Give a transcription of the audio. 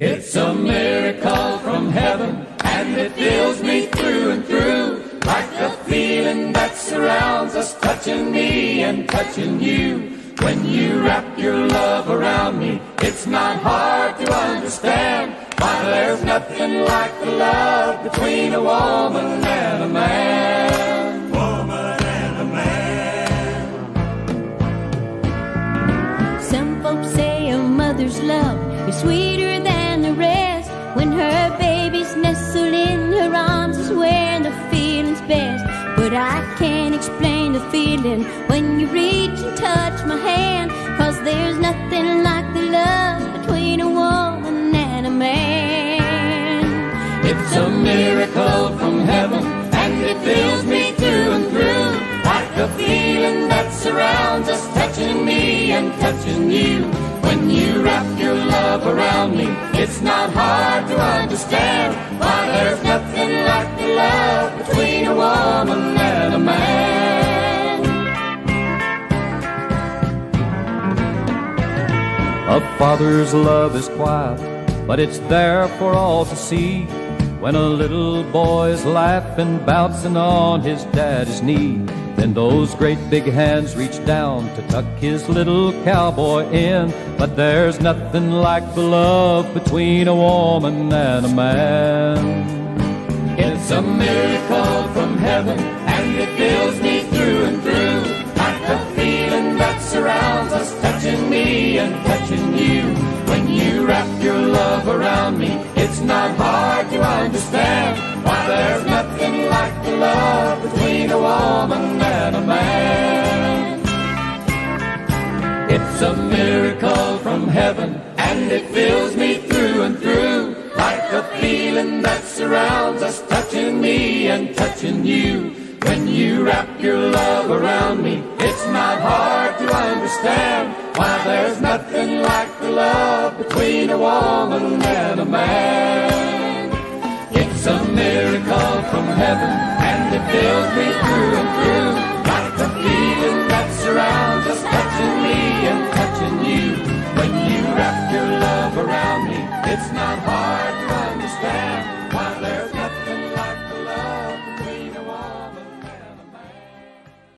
It's a miracle from heaven, and it fills me through and through. Like a feeling that surrounds us, touching me and touching you. When you wrap your love around me, it's not hard to understand. Why there's nothing like the love between a woman and a man. Woman and a man. Some folks say a mother's love is sweeter explain the feeling when you reach and touch my hand. Cause there's nothing like the love between a woman and a man. It's a miracle from heaven, and it fills me through and through. Like a feeling that surrounds us, touching me and touching you. When you wrap your love around me, it's not hard to understand why there's nothing A father's love is quiet, but it's there for all to see. When a little boy's laughing, bouncing on his daddy's knee, then those great big hands reach down to tuck his little cowboy in. But there's nothing like the love between a woman and a man. It's a miracle from heaven, and it fills me it's not hard to understand why there's nothing like the love between a woman and a man. It's a miracle from heaven, and it fills me through and through. Like a feeling that surrounds us, touching me and touching you. When you wrap your love around me, it's not hard to understand why there's nothing like the love between a woman and a man. It's a miracle from heaven, and it fills me through and through. Like a feeling that surrounds us, touching me and touching you. When you wrap your love around me, it's not hard.